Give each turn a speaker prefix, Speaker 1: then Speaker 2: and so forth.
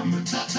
Speaker 1: from the top.